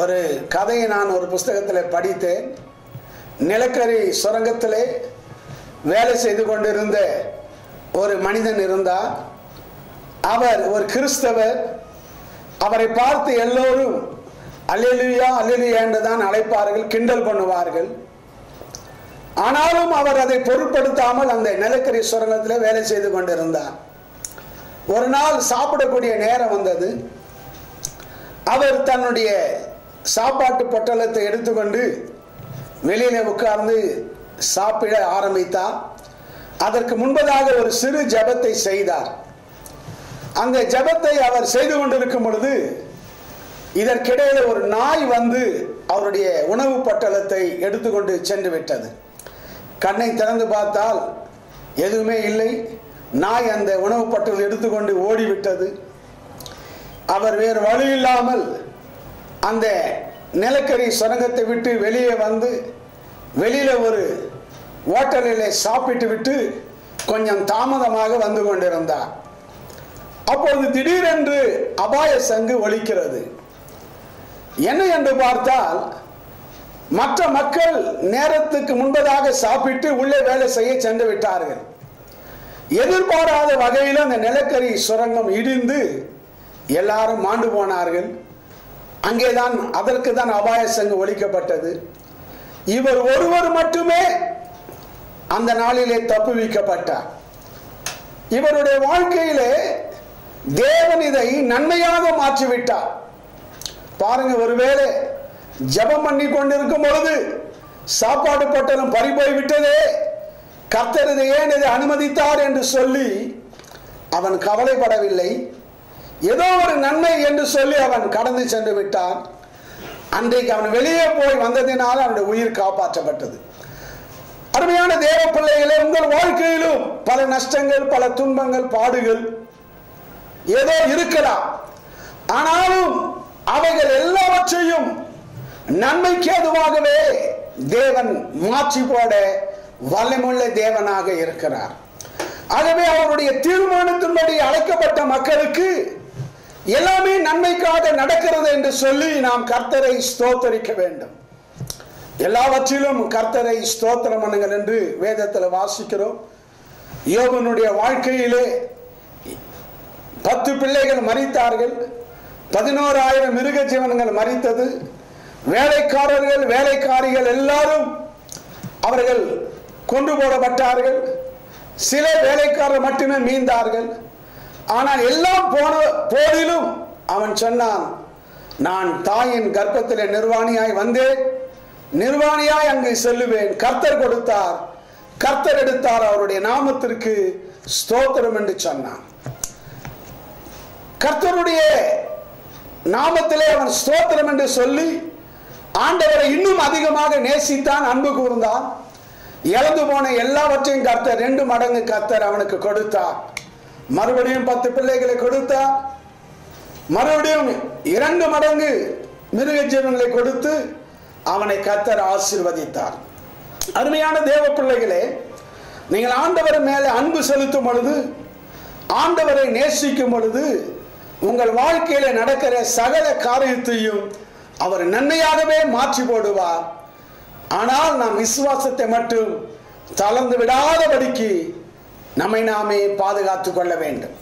ஒரு கதையை நான் ஒரு புஸ்தகத்தில் படித்தேன். நிலக்கரி சுரங்கத்திலே வேலை செய்து கொண்டிருந்த ஒரு மனிதன் இருந்தார். அவர் ஒரு கிறிஸ்தவர். அவரை பார்த்து எல்லோரும் அலிலுயா அலிலுயா என்று தான் அழைப்பார்கள் கிண்டல் பண்ணுவார்கள். ஆனாலும் அவர் அதை பொருட்படுத்தாமல் அந்த நிலக்கரி சுரங்கத்தில் வேலை செய்து கொண்டிருந்தார். ஒரு நாள் சாப்பிடக்கூடிய நேரம் வந்தது. அவர் தன்னுடைய சாப்பாட்டு பொட்டலத்தை எடுத்துக்கொண்டு வெளியில உட்கார்ந்து சாப்பிட ஆரம்பித்தார். அதற்கு முன்பதாக ஒரு சிறு ஜபத்தை செய்தார். அந்த ஜபத்தை அவர் செய்து கொண்டிருக்கும் பொழுது இதற்கிடையில ஒரு நாய் வந்து அவருடைய உணவு பட்டலத்தை எடுத்துக்கொண்டு சென்று விட்டது. கண்ணை திறந்து பார்த்தால் எதுவுமே இல்லை. நாய் அந்த உணவு பட்டல் எடுத்துக்கொண்டு ஓடிவிட்டது. அவர் வேறு வழி இல்லாமல் அந்த நிலக்கரி சுரங்கத்தை விட்டு வெளியே வந்து வெளியில் ஒரு ஓட்டலில் சாப்பிட்டு விட்டு கொஞ்சம் தாமதமாக வந்து கொண்டிருந்தார். அப்பொழுது திடீரென்று அபாய சங்கு ஒலிக்கிறது. என்ன என்று பார்த்தால் மற்ற மக்கள் நேரத்துக்கு முன்பதாக சாப்பிட்டு உள்ளே வேலை செய்ய சென்று விட்டார்கள். எதிர்பாராத வகையில் அந்த நிலக்கரி சுரங்கம் இடிந்து எல்லாரும் மாண்டு போனார்கள். அங்கேதான் அதற்கு தான் அபாய சங்கு ஒழிக்கப்பட்டது. இவர் ஒருவர் மட்டுமே அந்த நாளிலே தப்புவிக்கப்பட்டார் இவருடைய வாழ்க்கையிலே தேவன் இதை நன்மையாக மாற்றிவிட்டார். பாருங்க ஒருவேளை ஜபம் பண்ணி கொண்டிருக்கும் பொழுது சாப்பாடு பட்டணம் பறிபோய் விட்டதே கர்த்தர் இதை ஏன் இதை அனுமதித்தார் என்று சொல்லி அவன் கவலைப்படவில்லை. ஏதோ ஒரு நன்மை என்று சொல்லி அவன் கடந்து சென்று விட்டான். அன்றைக்கு அவன் வெளியே போய் வந்ததினால் அவனுடைய உயிர் காப்பாற்றப்பட்டது. அருமையான தேவ பிள்ளைகளே உங்கள் வாழ்க்கையிலும் பல நஷ்டங்கள் பல துன்பங்கள் பாடுகள் ஏதோ இருக்கலாம். ஆனாலும் அவைகள் எல்லாவற்றையும் நன்மைக்கு அதுவாகவே தேவன் மாற்றி போட வல்லமுள்ள தேவனாக இருக்கிறார். ஆகவே அவருடைய தீர்மானத்தின்படி அழைக்கப்பட்ட மக்களுக்கு எல்லாமே நன்மைக்காக நடக்கிறது என்று சொல்லி நாம் கர்த்தரை ஸ்தோத்தரிக்க வேண்டும். எல்லாவற்றிலும் கர்த்தரை ஸ்தோத்திரம் பண்ணுங்கள் என்று வேதத்தில் வாசிக்கிறோம். யோகனுடைய வாழ்க்கையிலே பத்து பிள்ளைகள் மறித்தார்கள் பதினோராயிரம் மிருக ஜீவனங்கள் மறித்தது வேலைக்காரர்கள் வேலைக்காரிகள் எல்லாரும் அவர்கள் கொண்டு போடப்பட்டார்கள். சில வேலைக்காரர் மட்டுமே மீந்தார்கள். ஆனால் எல்லாம் போன அவன் சொன்னான் நான் தாயின் கர்ப்பத்தில் நிர்வாணியாய் வந்தேன். நிர்வாணியாய் அங்கு செல்லுவேன் கர்த்தர் கொடுத்தார் கர்த்தர் எடுத்தார் அவருடைய நாமத்திற்கு ஸ்தோத்திரம் என்று சொன்னான். கர்த்தருடைய நாமத்திலே அவன் ஸ்தோத்திரம் என்று சொல்லி ஆண்டவரை இன்னும் அதிகமாக நேசித்தான் அன்பு கூர்ந்தான். இழந்து போன எல்லாவற்றையும் கர்த்தர் ரெண்டு மடங்கு கர்த்தர் அவனுக்கு கொடுத்தார். மறுபடியும் பத்து பிள்ளைகளை கொடுத்தார். மறுபடியும் இரண்டு மடங்கு மிருக ஜீவன்களை கொடுத்து அவனை கத்தர் ஆசிர்வதித்தார். அருமையான தேவ பிள்ளைகளே நீங்கள் ஆண்டவர் மேலே அன்பு செலுத்தும் பொழுது ஆண்டவரை நேசிக்கும் பொழுது உங்கள் வாழ்க்கையில நடக்கிற சகல காரியத்தையும் அவர் நன்மையாகவே மாற்றி போடுவார். ஆனால் நாம் விசுவாசத்தை மட்டும் தளர்ந்து விடாதபடிக்கு நம்மை நாமே பாதுகாத்துக் கொள்ள வேண்டும்.